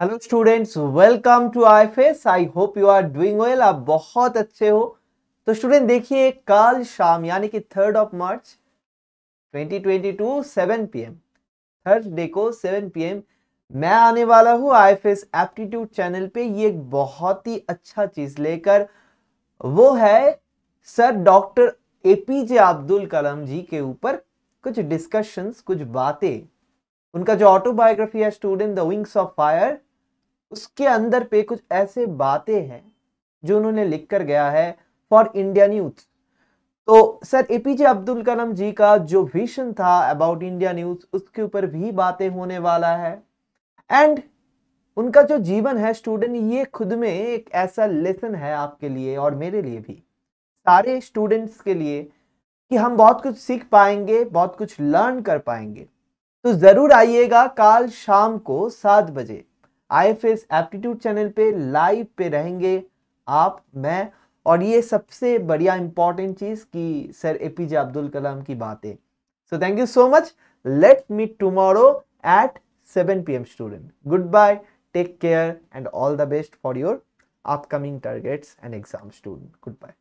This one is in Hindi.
Hello students welcome to I face I hope you are doing well आप बहुत अच्छे हो। तो स्टूडेंट देखिए, कल शाम, यानी कि third of March 2022 7 PM Thursday को 7 पीएम मैं आने वाला हूँ आई फेस एप्टीट्यूड चैनल पे। ये एक बहुत ही अच्छा चीज़ लेकर। वो है sir doctor APJ Abdul Kalam ji के ऊपर कुछ डिस्कशंस कुछ बातें। उनका जो ऑटोबायोग्राफी है student the wings of fire उसके अंदर पे कुछ ऐसे बातें हैं जो उन्होंने लिख कर गया है फॉर इंडियन यूथ तो सर एपीजे अब्दुल कलाम जी का जो विशन था अबाउट इंडिया न्यूज़ उसके ऊपर भी बातें होने वाला है। एंड उनका जो जीवन है स्टूडेंट ये खुद में एक ऐसा लेसन है आपके लिए और मेरे लिए भी। सारे स्टूडेंट्स के लिए कि हम बहुत कुछ सीख पाएँगे, बहुत कुछ लर्न कर पाएँगे। तो ज़रूर आइएगा, कल शाम को सात बजे। आईएफएस एप्टीट्यूड चैनल पे लाइव पे रहेंगे आप, मैं, और ये सबसे बढ़िया इंपॉर्टेंट चीज़ कि sir A P J Abdul Kalam की बातें। So thank you so much let me tomorrow at seven P M student goodbye take care and all the best for your upcoming targets and exam student goodbye